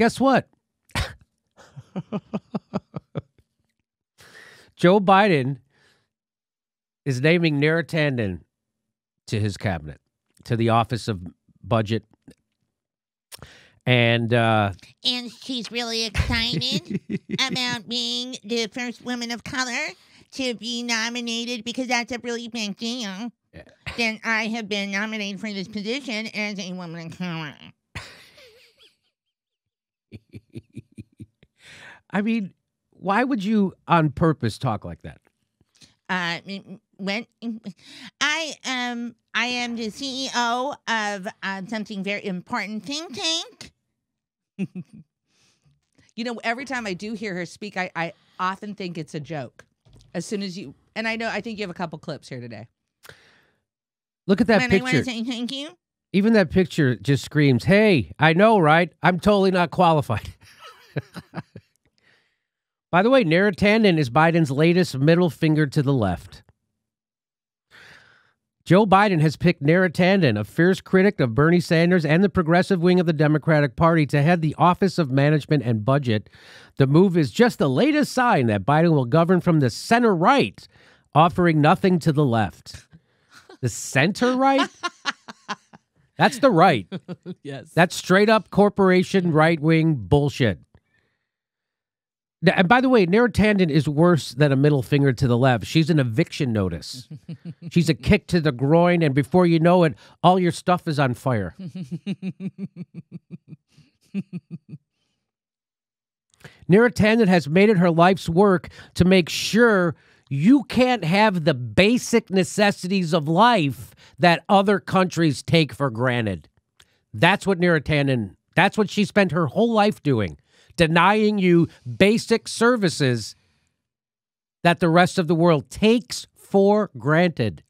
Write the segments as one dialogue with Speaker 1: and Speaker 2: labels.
Speaker 1: guess what? Joe Biden is naming Neera Tanden to his cabinet, to the Office of Budget. And uh,
Speaker 2: And she's really excited about being the first woman of color to be nominated because that's a really big deal. Then I have been nominated for this position as a woman of color.
Speaker 1: I mean, why would you on purpose talk like that?
Speaker 2: Uh, when I am, I am the CEO of uh, something very important think tank.
Speaker 3: You know, every time I do hear her speak, I, I often think it's a joke. As soon as you, and I know, I think you have a couple clips here today.
Speaker 1: Look at that
Speaker 2: and I want
Speaker 1: picture.
Speaker 2: to say thank you.
Speaker 1: Even that picture just screams, "Hey, I know, right? I'm totally not qualified." By the way, Neera Tanden is Biden's latest middle finger to the left. Joe Biden has picked Neera Tanden, a fierce critic of Bernie Sanders and the progressive wing of the Democratic Party, to head the Office of Management and Budget. The move is just the latest sign that Biden will govern from the center right, offering nothing to the left. The center right? That's the right.
Speaker 3: yes.
Speaker 1: That's straight up corporation right wing bullshit. Now, And by the way, Neera Tanden is worse than a middle finger to the left. She's an eviction notice. She's a kick to the groin, and before you know it, all your stuff is on fire. Neera Tanden has made it her life's work to make sure you can't have the basic necessities of life that other countries take for granted. That's what Neera Tanden, that's what she spent her whole life doing, denying you basic services that the rest of the world takes for granted.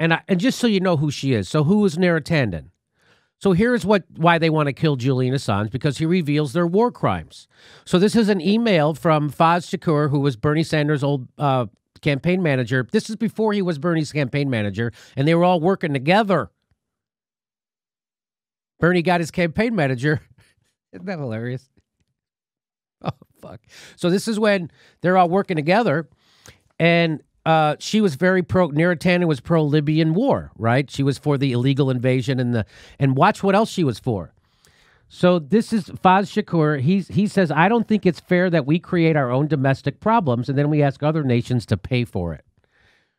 Speaker 1: And I, and just so you know who she is, so who is Neera Tanden? So here's what why they want to kill Julian Assange because he reveals their war crimes. So this is an email from Faiz Shakir, who was Bernie Sanders' old uh, campaign manager. This is before he was Bernie's campaign manager, and they were all working together. Bernie got his campaign manager. Isn't that hilarious? Oh fuck! So this is when they're all working together, and uh, she was very pro. Neera Tanden was pro Libyan war, right? She was for the illegal invasion and the and watch what else she was for. So this is Faiz Shakir. He he says I don't think it's fair that we create our own domestic problems and then we ask other nations to pay for it.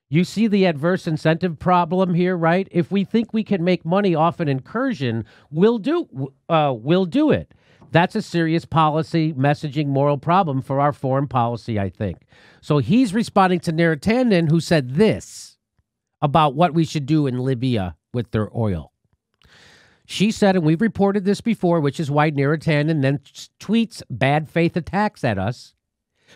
Speaker 1: You see the adverse incentive problem here, right? If we think we can make money off an incursion, we'll do uh, we'll do it. That's a serious policy, messaging, moral problem for our foreign policy, I think. So he's responding to Neera Tanden, who said this about what we should do in Libya with their oil. She said, and we've reported this before, which is why Neera Tanden then tweets bad faith attacks at us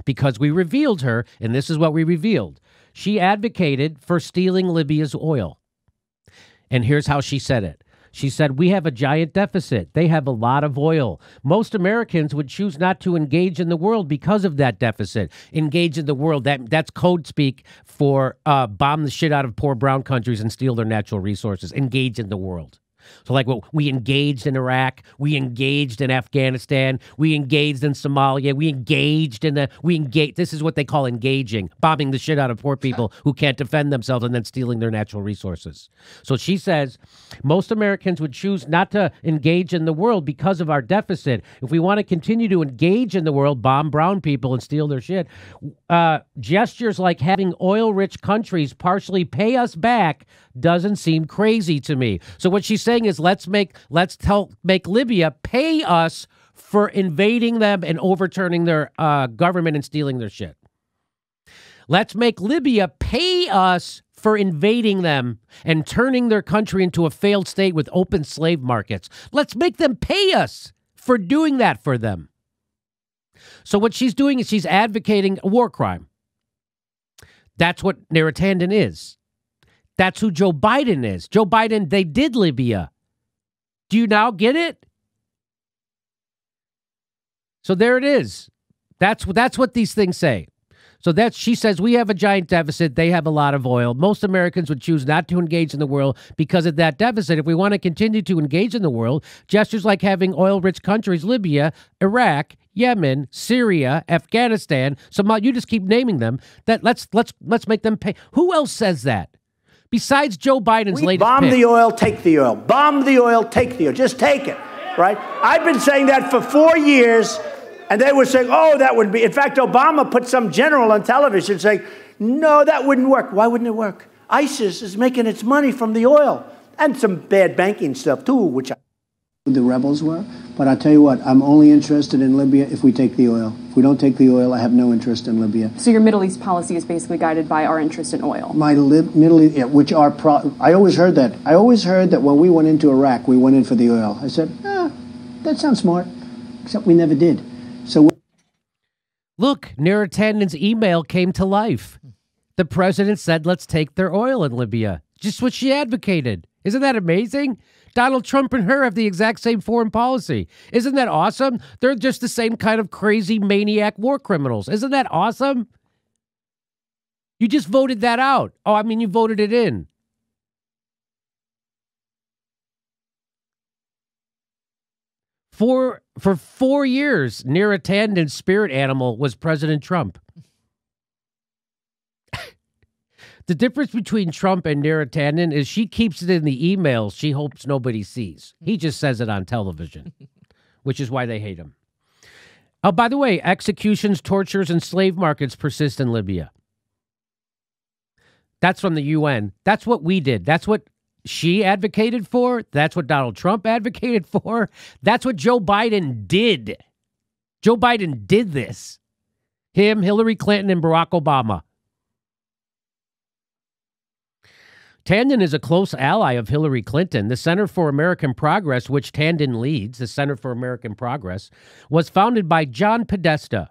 Speaker 1: because we revealed her, and this is what we revealed. She advocated for stealing Libya's oil. And here's how she said it. She said, We have a giant deficit. They have a lot of oil. Most Americans would choose not to engage in the world because of that deficit. Engage in the world, that, that's code speak for uh, bomb the shit out of poor brown countries and steal their natural resources. Engage in the world. So, like, well, we engaged in Iraq, we engaged in Afghanistan, we engaged in Somalia, we engaged in the, we engaged. This is what they call engaging, bombing the shit out of poor people who can't defend themselves and then stealing their natural resources. So she says most Americans would choose not to engage in the world because of our deficit. If we want to continue to engage in the world, bomb brown people and steal their shit, uh, gestures like having oil rich countries partially pay us back doesn't seem crazy to me. So what she's saying is let's make let's tell make Libya pay us for invading them and overturning their uh, government and stealing their shit. Let's make Libya pay us for invading them and turning their country into a failed state with open slave markets. Let's make them pay us for doing that for them. So what she's doing is she's advocating a war crime. That's what Neera is. That's who Joe Biden is. Joe Biden, they did Libya. Do you now get it? So there it is. That's what that's what these things say. So that she says we have a giant deficit. They have a lot of oil. Most Americans would choose not to engage in the world because of that deficit. If we want to continue to engage in the world, gestures like having oil-rich countries, Libya, Iraq, Yemen, Syria, Afghanistan, Somalia, you just keep naming them. That let's let's let's make them pay. Who else says that? Besides Joe Biden's
Speaker 4: We
Speaker 1: latest
Speaker 4: bomb
Speaker 1: pick?
Speaker 4: the oil, take the oil. Bomb the oil, take the oil. Just take it, right? I've been saying that for four years, and they were saying, oh, that would be. In fact, Obama put some general on television saying, no, that wouldn't work. Why wouldn't it work? ISIS is making its money from the oil and some bad banking stuff, too, which I.
Speaker 5: the rebels were. But I tell you what, I'm only interested in Libya if we take the oil. If we don't take the oil, I have no interest in Libya.
Speaker 6: So your Middle East policy is basically guided by our interest in oil.
Speaker 5: My Lib- Middle East, yeah, which are pro- I always heard that. I always heard that when we went into Iraq, we went in for the oil. I said, ah, that sounds smart, except we never did. So.
Speaker 1: Look, Neera Tanden's email came to life. The president said, let's take their oil in Libya. Just what she advocated. Isn't that amazing? Donald Trump and her have the exact same foreign policy. Isn't that awesome? They're just the same kind of crazy maniac war criminals. Isn't that awesome? You just voted that out. Oh, I mean, you voted it in. For for four years, Neera Tanden's spirit animal was President Trump. The difference between Trump and Neera Tanden is she keeps it in the emails she hopes nobody sees. He mm-hmm. just says it on television, which is why they hate him. Oh, by the way, executions, tortures, and slave markets persist in Libya. That's from the UN. That's what we did. That's what she advocated for. That's what Donald Trump advocated for. That's what Joe Biden did. Joe Biden did this. Him, Hillary Clinton, and Barack Obama. Tanden is a close ally of Hillary Clinton. The Center for American Progress, which Tanden leads, the Center for American Progress, was founded by John Podesta,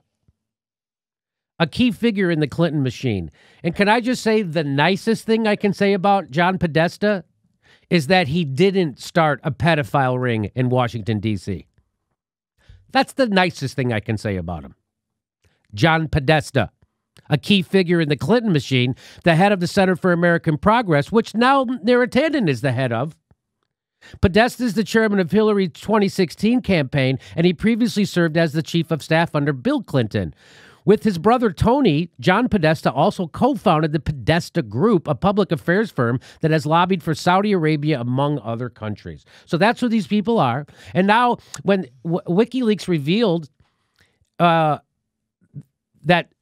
Speaker 1: a key figure in the Clinton machine. And can I just say the nicest thing I can say about John Podesta is that he didn't start a pedophile ring in Washington, D.C. That's the nicest thing I can say about him. John Podesta, a key figure in the Clinton machine, the head of the Center for American Progress, which now Neera Tanden is the head of. Podesta is the chairman of Hillary's 2016 campaign, and he previously served as the chief of staff under Bill Clinton. With his brother Tony, John Podesta also co founded the Podesta Group, a public affairs firm that has lobbied for Saudi Arabia, among other countries. So that's who these people are. And now, when w- WikiLeaks revealed uh, that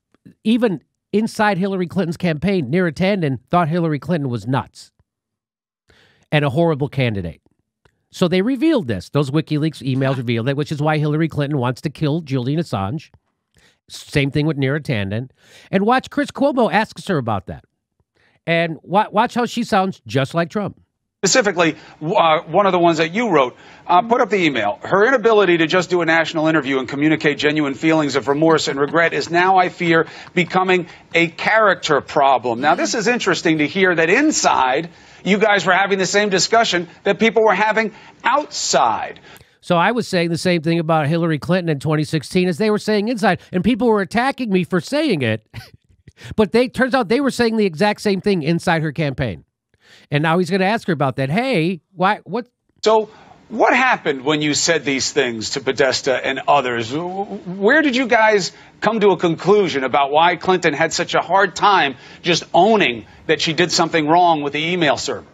Speaker 1: even inside Hillary Clinton's campaign, Neera Tanden thought Hillary Clinton was nuts and a horrible candidate. So they revealed this. Those WikiLeaks emails revealed it, which is why Hillary Clinton wants to kill Julian Assange. Same thing with Neera Tanden. And watch Chris Cuomo asks her about that. And wa- watch how she sounds just like Trump.
Speaker 7: Specifically, uh, one of the ones that you wrote, uh, put up the email. Her inability to just do a national interview and communicate genuine feelings of remorse and regret is now, I fear, becoming a character problem. Now, this is interesting to hear that inside, you guys were having the same discussion that people were having outside.
Speaker 1: So I was saying the same thing about Hillary Clinton in 2016 as they were saying inside, and people were attacking me for saying it. but they turns out they were saying the exact same thing inside her campaign. And now he's going to ask her about that. Hey, why? What?
Speaker 7: So, what happened when you said these things to Podesta and others? Where did you guys come to a conclusion about why Clinton had such a hard time just owning that she did something wrong with the email server?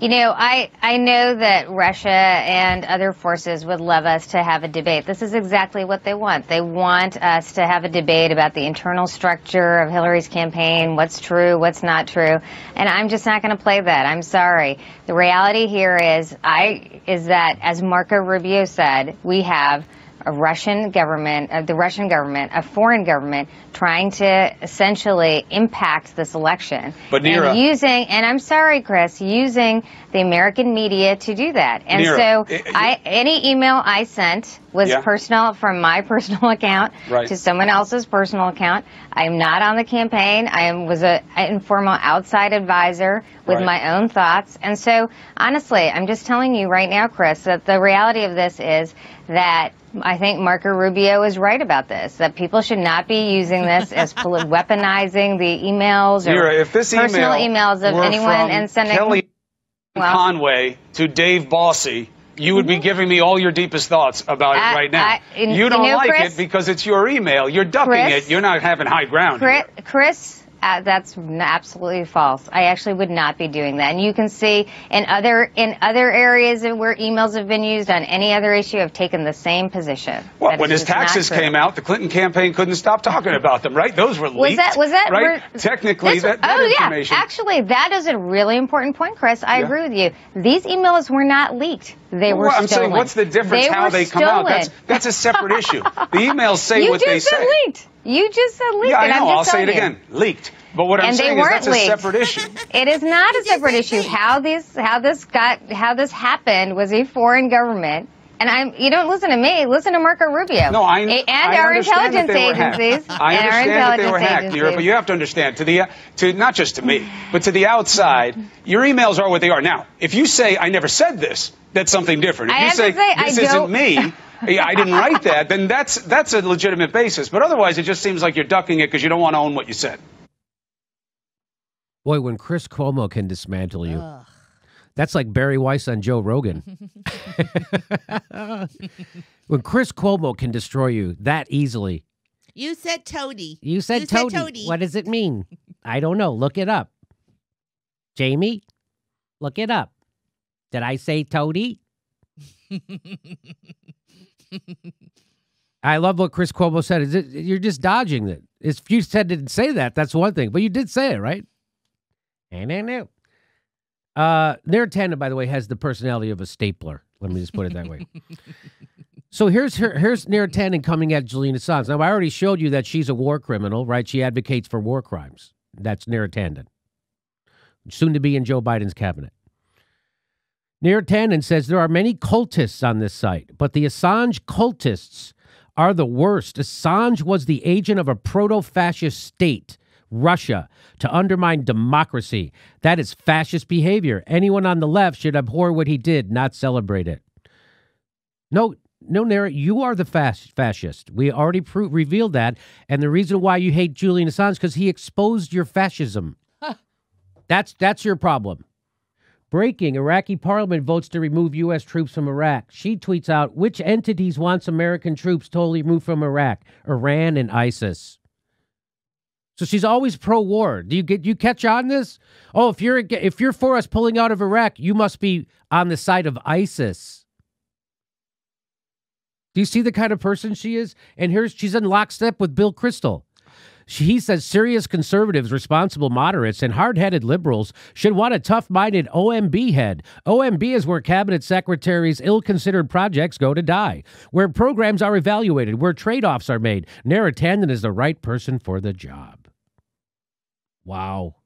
Speaker 8: You know, I, I know that Russia and other forces would love us to have a debate. This is exactly what they want. They want us to have a debate about the internal structure of Hillary's campaign, what's true, what's not true. And I'm just not going to play that. I'm sorry. The reality here is I is that as Marco Rubio said, we have a Russian government, uh, the Russian government, a foreign government, trying to essentially impact this election.
Speaker 7: But Neera-
Speaker 8: and using, and I'm sorry, Chris, using the American media to do that. And
Speaker 7: Neera,
Speaker 8: so,
Speaker 7: i-
Speaker 8: I, any email I sent was
Speaker 7: Yeah.
Speaker 8: personal from my personal account
Speaker 7: Right.
Speaker 8: to someone else's personal account. I am not on the campaign. I am, was a an informal outside advisor with
Speaker 7: Right.
Speaker 8: my own thoughts. And so, honestly, I'm just telling you right now, Chris, that the reality of this is that I think Marco Rubio is right about this. That people should not be using this as weaponizing the emails or
Speaker 7: if this
Speaker 8: personal
Speaker 7: email
Speaker 8: emails of anyone and sending
Speaker 7: Kelly
Speaker 8: well,
Speaker 7: Conway to Dave Bossie, you would be mm-hmm. giving me all your deepest thoughts about
Speaker 8: I-
Speaker 7: it right now.
Speaker 8: I- and
Speaker 7: you
Speaker 8: you
Speaker 7: don't
Speaker 8: know,
Speaker 7: like
Speaker 8: Chris-
Speaker 7: it because it's your email. You're ducking
Speaker 8: Chris-
Speaker 7: it. You're not having high ground.
Speaker 8: Chris. Chris uh, that's absolutely false. I actually would not be doing that. And you can see in other in other areas where emails have been used on any other issue, I've taken the same position.
Speaker 7: Well, when
Speaker 8: is
Speaker 7: his taxes came out, the Clinton campaign couldn't stop talking about them, right? Those were leaked.
Speaker 8: Was that was that
Speaker 7: right?
Speaker 8: were-
Speaker 7: Technically, that, that
Speaker 8: oh
Speaker 7: information.
Speaker 8: yeah, actually, that is a really important point, Chris. I
Speaker 7: Yeah.
Speaker 8: agree with you. These emails were not leaked; they were
Speaker 7: Well, I'm
Speaker 8: stolen.
Speaker 7: saying, what's the difference
Speaker 8: They
Speaker 7: how they come
Speaker 8: stolen.
Speaker 7: out? That's that's a separate issue. The emails say
Speaker 8: you
Speaker 7: what
Speaker 8: just
Speaker 7: they
Speaker 8: said
Speaker 7: say.
Speaker 8: leaked. You just said leaked.
Speaker 7: Yeah, I
Speaker 8: and I'm
Speaker 7: know.
Speaker 8: just
Speaker 7: I'll say it
Speaker 8: you.
Speaker 7: again. Leaked. But what I'm
Speaker 8: And they
Speaker 7: saying is
Speaker 8: weren't
Speaker 7: that's a
Speaker 8: leaked.
Speaker 7: separate issue.
Speaker 8: It is not a separate issue. How this how this got how this happened was a foreign government. And I'm you don't listen to me, listen to Marco Rubio.
Speaker 7: No, I,
Speaker 8: A- and
Speaker 7: I
Speaker 8: our
Speaker 7: understand that
Speaker 8: intelligence
Speaker 7: they were hacked.
Speaker 8: agencies.
Speaker 7: I
Speaker 8: and our
Speaker 7: understand that they were
Speaker 8: intelligence
Speaker 7: hacked, Neera, but you have to understand to the to not just to me, but to the outside, your emails are what they are. Now, if you say I never said this, that's something different. If
Speaker 8: I
Speaker 7: you
Speaker 8: have to
Speaker 7: say,
Speaker 8: say, I
Speaker 7: this
Speaker 8: don't-
Speaker 7: isn't me. yeah, I didn't write that, then that's that's a legitimate basis. But otherwise, it just seems like you're ducking it because you don't want to own what you said.
Speaker 1: Boy, when Chris Cuomo can dismantle you, that's like Bari Weiss on Joe Rogan. when Chris Cuomo can destroy you that easily,
Speaker 2: You said toady.
Speaker 1: you said,
Speaker 2: You said
Speaker 1: toady.
Speaker 2: toady.
Speaker 1: What does it mean? I don't know. Look it up. Jamie, look it up. Did I say toady? I love what Chris Cuomo said. Is it, you're just dodging it. If you said didn't say that, that's one thing, but you did say it, right? And I know. Uh, Neera Tanden, by the way, has the personality of a stapler. Let me just put it that way. so here's her, here's Neera Tanden coming at Julian Assange. Now, I already showed you that she's a war criminal, right? She advocates for war crimes. That's Neera Tanden. Soon to be in Joe Biden's cabinet. Neera Tanden says there are many cultists on this site, but the Assange cultists are the worst. Assange was the agent of a proto fascist state, Russia, to undermine democracy. That is fascist behavior. Anyone on the left should abhor what he did, not celebrate it. No, no, Neera, you are the fas- fascist. We already pro- revealed that. And the reason why you hate Julian Assange because he exposed your fascism. That's that's your problem. Breaking Iraqi parliament votes to remove U.S. troops from Iraq. She tweets out which entities wants American troops totally removed from Iraq? Iran and ISIS. So she's always pro-war. Do you get you catch on this? Oh, if you're if you're for us pulling out of Iraq, you must be on the side of ISIS. Do you see the kind of person she is? And here's she's in lockstep with Bill Kristol. She, he says serious conservatives, responsible moderates, and hard headed liberals should want a tough minded OMB head. OMB is where cabinet secretaries' ill considered projects go to die, where programs are evaluated, where trade offs are made. Neera Tanden is the right person for the job. Wow.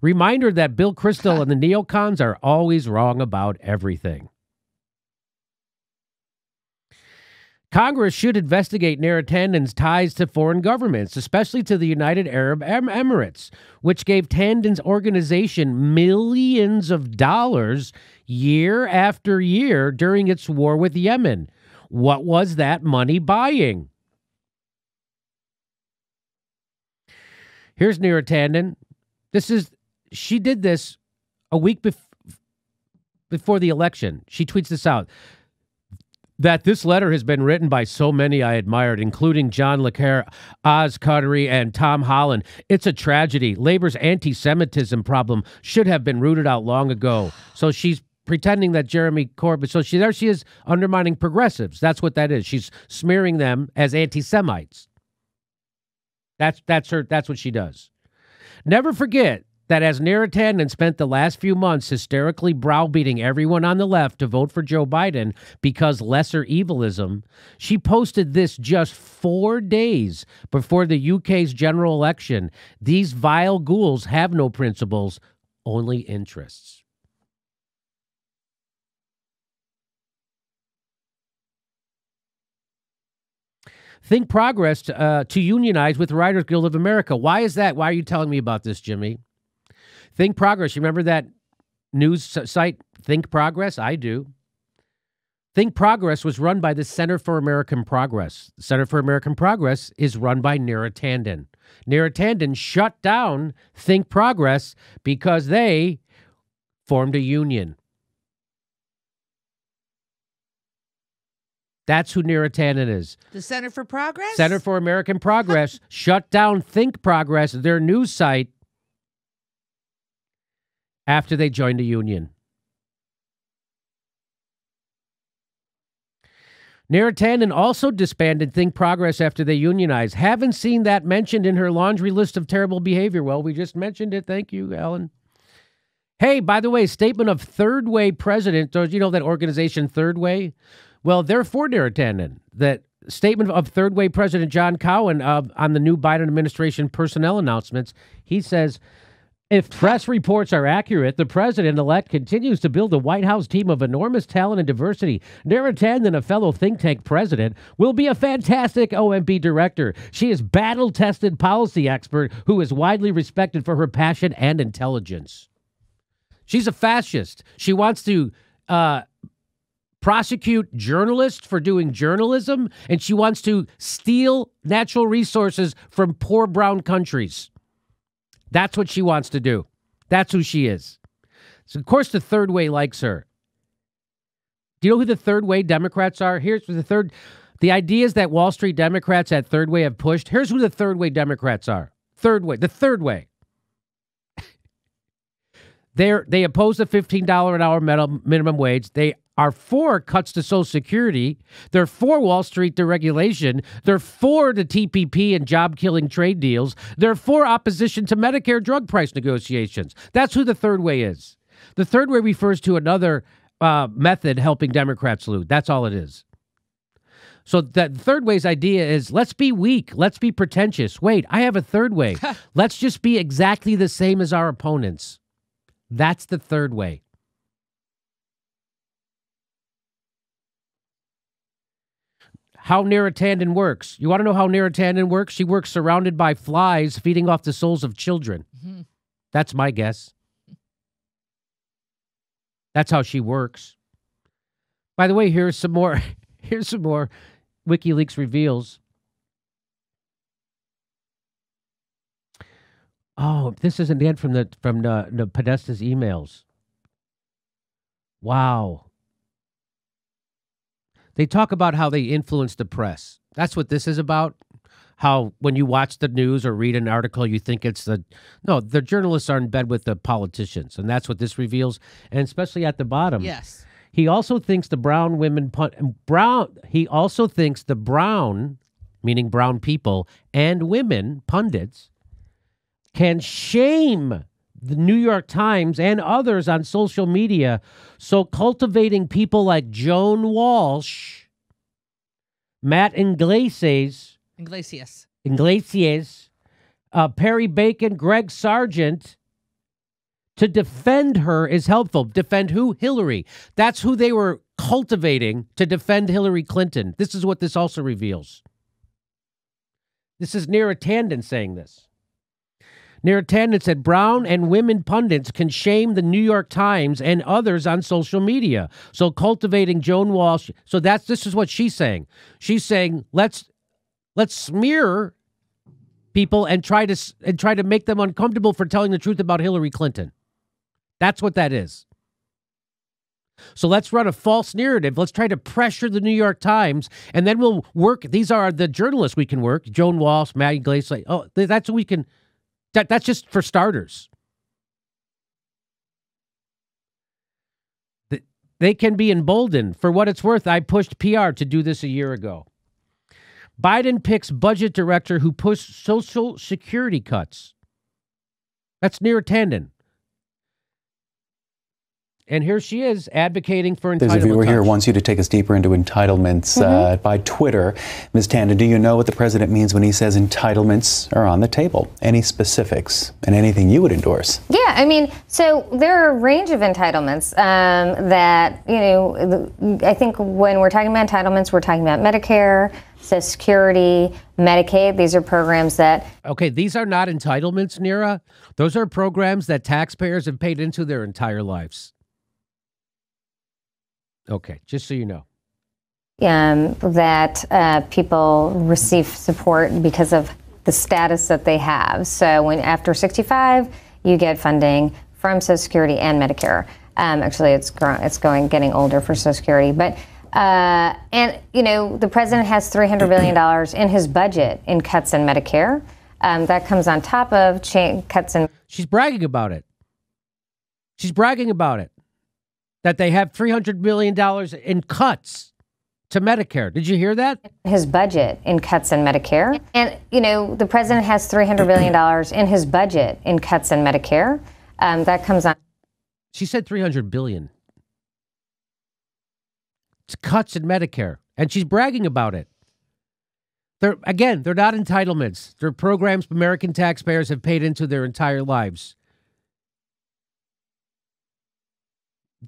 Speaker 1: Reminder that Bill Kristol and the neocons are always wrong about everything. Congress should investigate Neera Tanden's ties to foreign governments, especially to the United Arab Em- Emirates, which gave Tanden's organization millions of dollars year after year during its war with Yemen. What was that money buying? Here's Neera Tanden. This is she did this a week bef- before the election. She tweets this out that this letter has been written by so many I admired, including John le Carré, Oz Cartery, and Tom Holland. It's a tragedy. Labor's anti Semitism problem should have been rooted out long ago. So she's pretending that Jeremy Corbyn, so she there she is undermining progressives. That's what that is. She's smearing them as anti Semites. That's that's her that's what she does. Never forget that as Neera Tanden spent the last few months hysterically browbeating everyone on the left to vote for Joe Biden because lesser evilism, she posted this just four days before the UK's general election. These vile ghouls have no principles, only interests. Think Progress uh, to unionize with Writers Guild of America. Why is that? Why are you telling me about this, Jimmy? Think Progress. You remember that news site, Think Progress? I do. Think Progress was run by the Center for American Progress. The Center for American Progress is run by Neera Tanden. Neera Tanden shut down Think Progress because they formed a union. That's who Neera Tanden is.
Speaker 3: The Center for Progress?
Speaker 1: Center for American Progress shut down Think Progress, their news site, after they joined the union. Neera Tanden also disbanded Think Progress after they unionized. Haven't seen that mentioned in her laundry list of terrible behavior. Well, we just mentioned it. Thank you, Ellen. Hey, by the way, statement of Third Way president. You know that organization, Third Way? Well, they're for That statement of Third Way President Jon Cowan on the new Biden administration personnel announcements. He says if press reports are accurate, the president elect continues to build a White House team of enormous talent and diversity. Neera Tanden, a fellow think tank president, will be a fantastic OMB director. She is battle tested policy expert who is widely respected for her passion and intelligence. She's a fascist. She wants to uh, prosecute journalists for doing journalism, and she wants to steal natural resources from poor brown countries. That's what she wants to do. That's who she is. So, of course, the third way likes her. Do you know who the third way Democrats are? Here's the third. The ideas that Wall Street Democrats at third way have pushed. Here's who the third way Democrats are. Third way. The third way. They're, they oppose the $15 an hour minimum wage. They are for cuts to Social Security. They're for Wall Street deregulation. They're for the TPP and job killing trade deals. They're for opposition to Medicare drug price negotiations. That's who the third way is. The third way refers to another uh, method helping Democrats lose. That's all it is. So that third way's idea is let's be weak, let's be pretentious. Wait, I have a third way. let's just be exactly the same as our opponents. That's the third way. How Tanden works. You want to know how Tanden works? She works surrounded by flies feeding off the souls of children. Mm-hmm. That's my guess. That's how she works. By the way, here's some more. Here's some more. WikiLeaks reveals. Oh, this isn't the end from the from the, the Podesta's emails. Wow. They talk about how they influence the press. That's what this is about. How when you watch the news or read an article, you think it's the no. The journalists are in bed with the politicians, and that's what this reveals. And especially at the bottom,
Speaker 3: yes.
Speaker 1: He also thinks the brown women pun- brown. He also thinks the brown, meaning brown people and women pundits, can shame the New York Times and others on social media. So cultivating people like Joan Walsh, Matt Yglesias,
Speaker 3: Yglesias,
Speaker 1: Yglesias, uh, Perry Bacon, Greg Sargent, to defend her is helpful. Defend who? Hillary. That's who they were cultivating to defend Hillary Clinton. This is what this also reveals. This is Neera Tanden saying this. Neera Tanden said Brown and women pundits can shame the New York Times and others on social media. So cultivating Joan Walsh. So that's this is what she's saying. She's saying let's let's smear people and try to and try to make them uncomfortable for telling the truth about Hillary Clinton. That's what that is. So let's run a false narrative. Let's try to pressure the New York Times, and then we'll work. These are the journalists we can work: Joan Walsh, Maggie Glaze. Oh, that's what we can. That, that's just for starters. They can be emboldened. For what it's worth, I pushed PR to do this a year ago. Biden picks budget director who pushed Social Security cuts. That's Neera Tanden. And here she is advocating for entitlement.
Speaker 9: There's a viewer here who wants you to take us deeper into entitlements mm-hmm. uh, by Twitter. Ms. Tanden, do you know what the president means when he says entitlements are on the table? Any specifics and anything you would endorse?
Speaker 8: Yeah, I mean, so there are a range of entitlements um, that, you know, I think when we're talking about entitlements, we're talking about Medicare, Social Security, Medicaid. These are programs that
Speaker 1: Okay, these are not entitlements, Neera. Those are programs that taxpayers have paid into their entire lives. Okay, just so you know.
Speaker 8: um, that uh, people receive support because of the status that they have. So when after 65, you get funding from Social Security and Medicare. Um, actually, it's grown, it's going getting older for Social Security, but. Uh, and you know the president has 300 billion dollars in his budget in cuts in Medicare. Um, that comes on top of cha- cuts in
Speaker 1: She's bragging about it. She's bragging about it. That they have $300 million in cuts to Medicare. Did you hear that?
Speaker 8: his budget in cuts in Medicare. And, you know, the president has $300 billion in his budget in cuts in Medicare. Um, that comes on.
Speaker 1: She said 300 billion. It's cuts in Medicare. And she's bragging about it. They're again, they're not entitlements. They're programs American taxpayers have paid into their entire lives.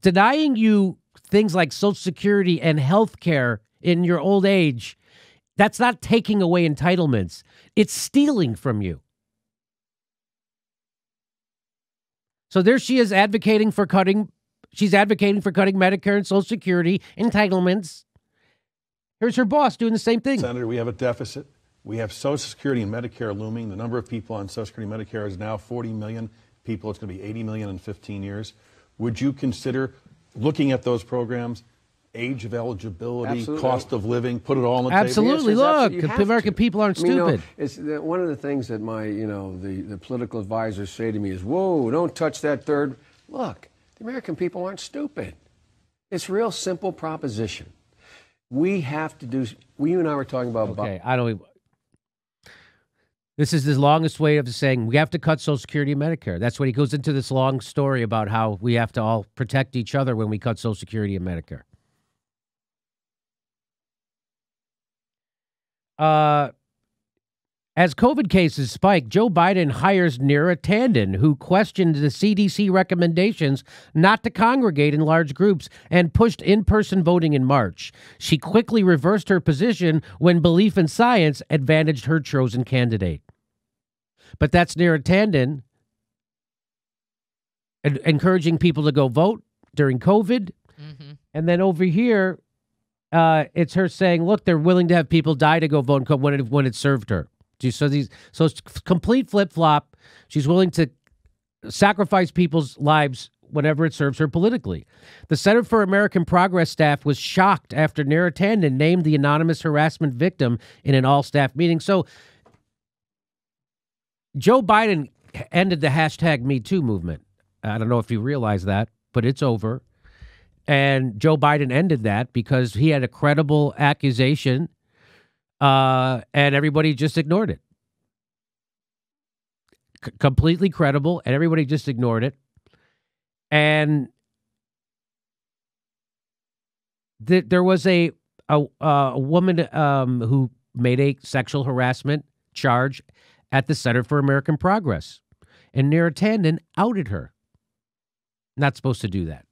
Speaker 1: Denying you things like Social Security and health care in your old age, that's not taking away entitlements. It's stealing from you. So there she is advocating for cutting she's advocating for cutting Medicare and Social Security entitlements. Here's her boss doing the same thing.
Speaker 10: Senator, we have a deficit. We have Social Security and Medicare looming. The number of people on Social Security and Medicare is now 40 million people. It's going to be 80 million in 15 years. Would you consider looking at those programs, age of eligibility,
Speaker 11: Absolutely.
Speaker 10: cost of living, put it all on the
Speaker 1: Absolutely.
Speaker 10: table?
Speaker 11: Yes,
Speaker 1: Look,
Speaker 11: you
Speaker 1: the American
Speaker 11: to.
Speaker 1: people aren't
Speaker 11: I mean, you know,
Speaker 1: stupid.
Speaker 11: it's the, one of the things that my, you know, the, the political advisors say to me is, "Whoa, don't touch that third. Look, the American people aren't stupid. It's a real simple proposition. We have to do. We, you and I were talking about.
Speaker 1: Okay, I don't. This is the longest way of saying we have to cut Social Security and Medicare. That's what he goes into this long story about how we have to all protect each other when we cut Social Security and Medicare. Uh, as COVID cases spike, Joe Biden hires Neera Tanden, who questioned the CDC recommendations not to congregate in large groups and pushed in person voting in March. She quickly reversed her position when belief in science advantaged her chosen candidate. But that's Neera Tanden en- encouraging people to go vote during COVID. And then over here, uh, it's her saying, "Look, they're willing to have people die to go vote when it when it served her." So these, so it's complete flip flop. She's willing to sacrifice people's lives whenever it serves her politically. The Center for American Progress staff was shocked after Neera Tanden named the anonymous harassment victim in an all staff meeting. So Joe Biden ended the hashtag Me Too movement. I don't know if you realize that, but it's over. And Joe Biden ended that because he had a credible accusation uh, and everybody just ignored it. C- completely credible, and everybody just ignored it. And th- there was a a, a woman um, who made a sexual harassment charge at the Center for American Progress, and Neera Tanden outed her. Not supposed to do that.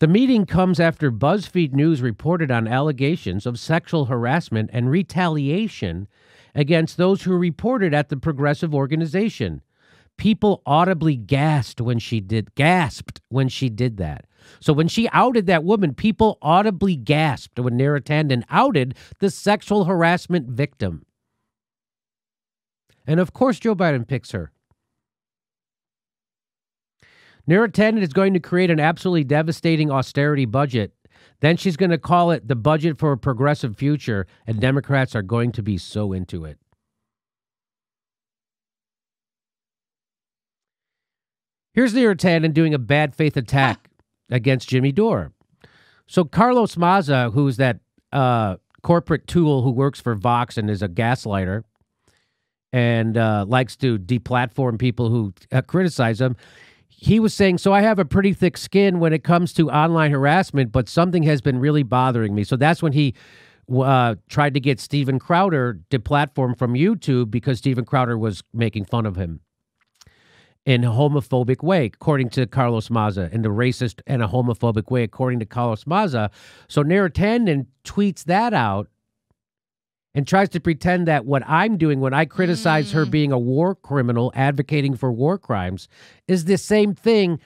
Speaker 1: The meeting comes after BuzzFeed News reported on allegations of sexual harassment and retaliation against those who reported at the progressive organization. People audibly gasped when she did gasped when she did that. So when she outed that woman, people audibly gasped when Neera Tanden outed the sexual harassment victim. And of course, Joe Biden picks her. Neera Tanden is going to create an absolutely devastating austerity budget. Then she's going to call it the budget for a progressive future, and Democrats are going to be so into it. Here's Neera Tanden doing a bad faith attack against Jimmy Dore. So Carlos Maza, who's that uh, corporate tool who works for Vox and is a gaslighter and uh, likes to deplatform people who uh, criticize him, he was saying, So I have a pretty thick skin when it comes to online harassment, but something has been really bothering me. So that's when he uh, tried to get Steven Crowder deplatformed from YouTube because Steven Crowder was making fun of him. in a homophobic way, according to Carlos Maza, in the racist and a homophobic way, according to Carlos Maza. So Neera Tanden tweets that out and tries to pretend that what I'm doing when I criticize her mm. being a war criminal, advocating for war crimes, is the same thing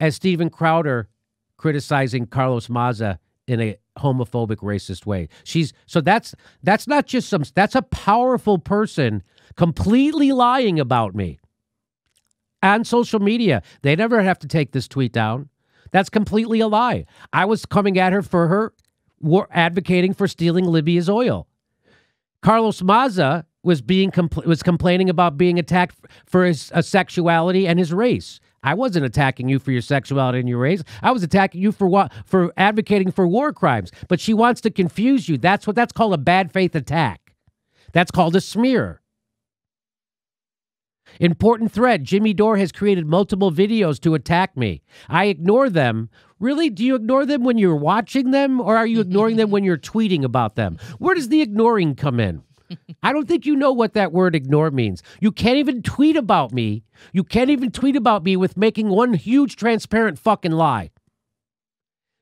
Speaker 1: as Steven Crowder criticizing Carlos Maza in a homophobic racist way. She's so that's that's not just some that's a powerful person completely lying about me on social media. They never have to take this tweet down. That's completely a lie. I was coming at her for her war, advocating for stealing Libya's oil. Carlos Maza was being compl- was complaining about being attacked for his uh, sexuality and his race. I wasn't attacking you for your sexuality and your race. I was attacking you for what for advocating for war crimes. But she wants to confuse you. That's what that's called a bad faith attack. That's called a smear. Important thread Jimmy Dore has created multiple videos to attack me. I ignore them. Really? Do you ignore them when you're watching them, or are you ignoring them when you're tweeting about them? Where does the ignoring come in? I don't think you know what that word ignore means. You can't even tweet about me. You can't even tweet about me with making one huge transparent fucking lie.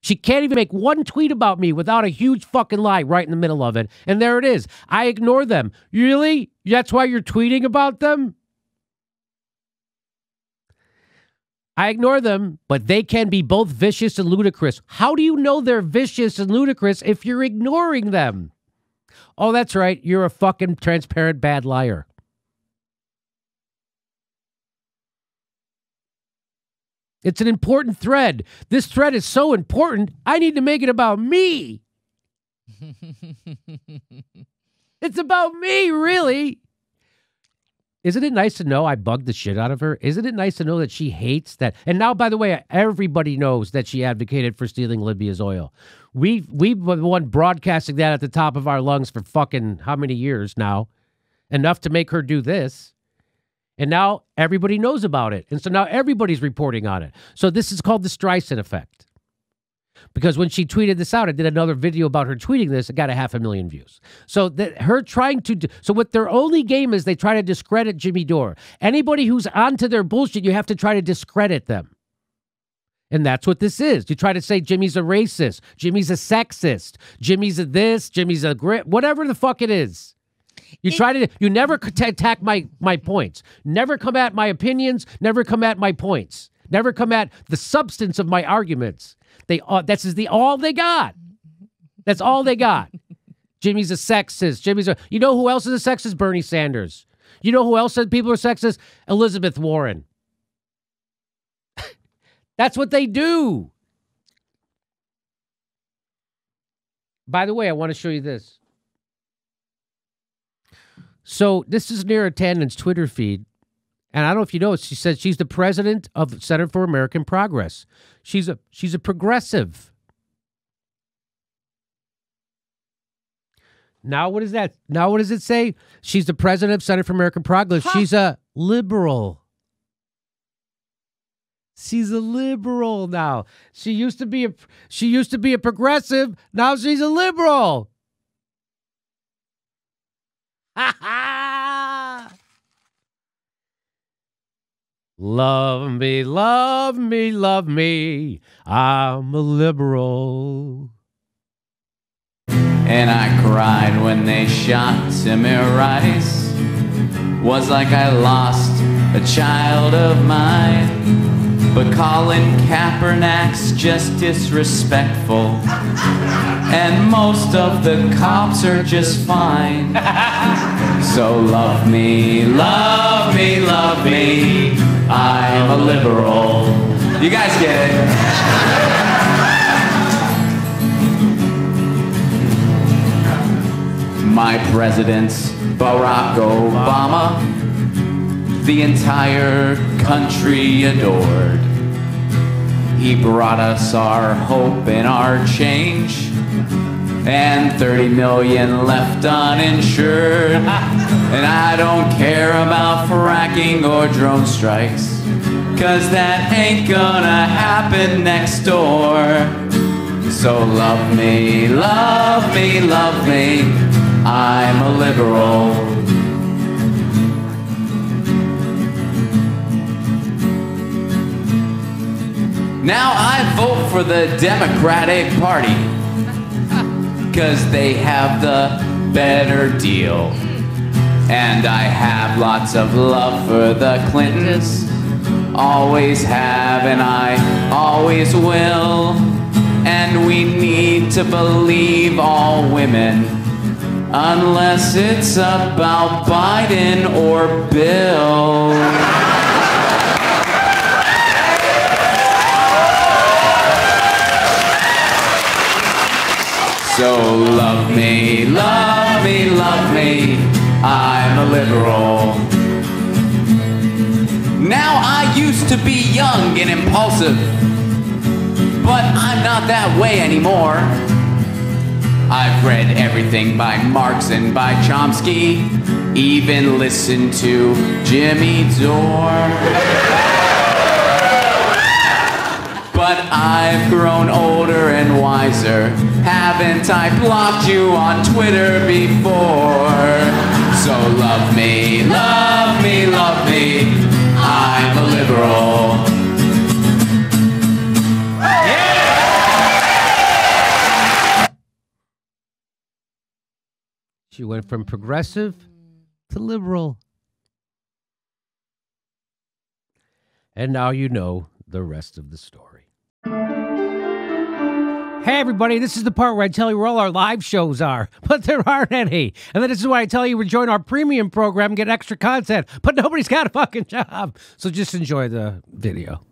Speaker 1: She can't even make one tweet about me without a huge fucking lie right in the middle of it. And there it is. I ignore them. Really? That's why you're tweeting about them? I ignore them, but they can be both vicious and ludicrous. How do you know they're vicious and ludicrous if you're ignoring them? Oh, that's right. You're a fucking transparent bad liar. It's an important thread. This thread is so important, I need to make it about me. it's about me, really. Isn't it nice to know I bugged the shit out of her? Isn't it nice to know that she hates that? And now, by the way, everybody knows that she advocated for stealing Libya's oil. We we've been one broadcasting that at the top of our lungs for fucking how many years now? Enough to make her do this. And now everybody knows about it. And so now everybody's reporting on it. So this is called the Streisand effect. Because when she tweeted this out, I did another video about her tweeting this. It got a half a million views. So that her trying to, do, so what their only game is, they try to discredit Jimmy Dore. Anybody who's onto their bullshit, you have to try to discredit them. And that's what this is. You try to say Jimmy's a racist, Jimmy's a sexist, Jimmy's a this, Jimmy's a grit, whatever the fuck it is. You try to you never attack my my points. Never come at my opinions, never come at my points. Never come at the substance of my arguments. They uh, that's is the all they got. That's all they got. Jimmy's a sexist. Jimmy's a You know who else is a sexist? Bernie Sanders. You know who else said people are sexist? Elizabeth Warren. That's what they do. By the way, I want to show you this. So this is Neera Tanden's Twitter feed. And I don't know if you know, she said she's the president of the Center for American Progress. She's a she's a progressive. Now what is that? Now what does it say? She's the president of Center for American Progress. She's a liberal. She's a liberal now. She used to be a she used to be a progressive. Now she's a liberal. Ha ha! Love me, love me, love me. I'm a liberal.
Speaker 12: And I cried when they shot Timmy Rice. Was like I lost a child of mine. But Colin Kaepernick's just disrespectful. And most of the cops are just fine. So love me, love me, love me. I'm a liberal. You guys get it. My president's Barack Obama. The entire country adored. He brought us our hope and our change. And 30 million left uninsured. And I don't care about fracking or drone strikes. Cause that ain't gonna happen next door. So love me, love me, love me. I'm a liberal. Now I vote for the Democratic Party because they have the better deal. And I have lots of love for the Clintons. Always have, and I always will. And we need to believe all women, unless it's about Biden or Bill. So love me, love me, love me. I'm a liberal. Now I used to be young and impulsive, but I'm not that way anymore. I've read everything by Marx and by Chomsky, even listened to Jimmy Dore. But I've grown older and wiser. Haven't I blocked you on Twitter before? So love me, love me, love me. I'm a liberal.
Speaker 1: She went from progressive to liberal. And now you know the rest of the story. Hey, everybody, this is the part where I tell you where all our live shows are, but there aren't any. And then this is why I tell you to join our premium program and get extra content, but nobody's got a fucking job. So just enjoy the video.